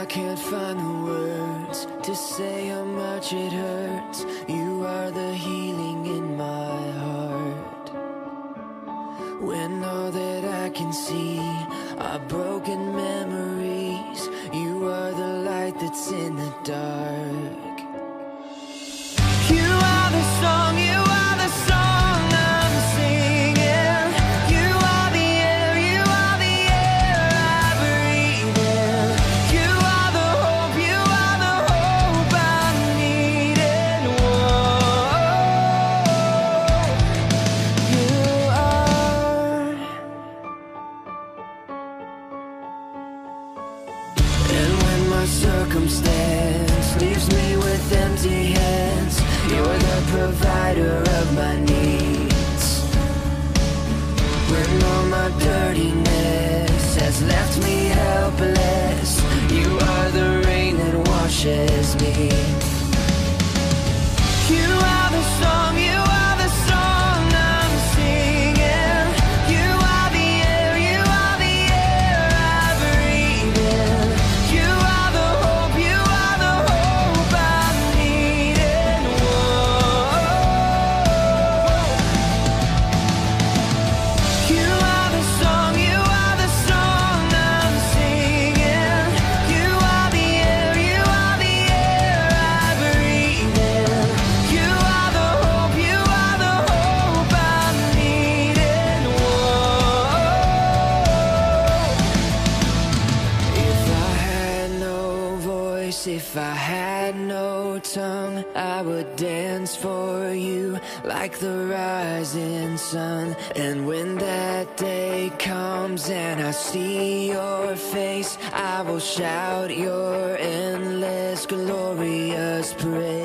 I can't find the words to say how much it hurts. You are the healing in my heart. When all that I can see are broken memories, you are the light that's in the dark. Circumstance leaves me with empty hands, you're the provider of my needs. When all my dirtiness has left me helpless, you are the rain that washes me. If I had no tongue, I would dance for you like the rising sun. And when that day comes and I see your face, I will shout your endless, glorious praise.